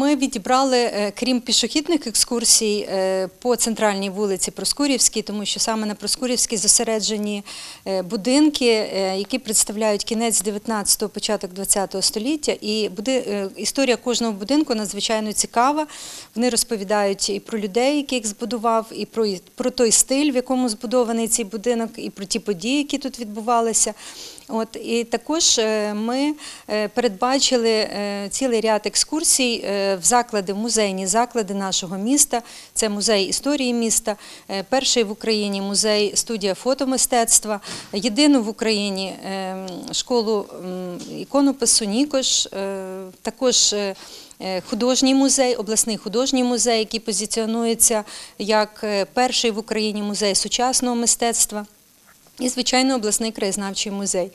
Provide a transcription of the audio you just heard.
ми відібрали, е, крім пішохідних екскурсій, е, по центральній вулиці Проскурівській, тому що саме на Проскурівській зосереджені е, будинки, які представляють кінець 19-го, початок 20-го століття. І буди- е, історія кожного будинку надзвичайно цікава. Вони розповідають і про людей, яких збудував, і про, той стиль, в якому збудований цей будинок, і про ті події, які тут відбувалися. От і також ми передбачили цілий ряд екскурсій в заклади, в музейні заклади нашого міста. Це музей історії міста, е, перший в Україні музей студія фотомистецтва, єдину в Україні е, школу іконопису Нікош, е, також. Художній музей, обласний художній музей, який позиціонується як перший в Україні музей сучасного мистецтва, і, звичайно, обласний краєзнавчий музей.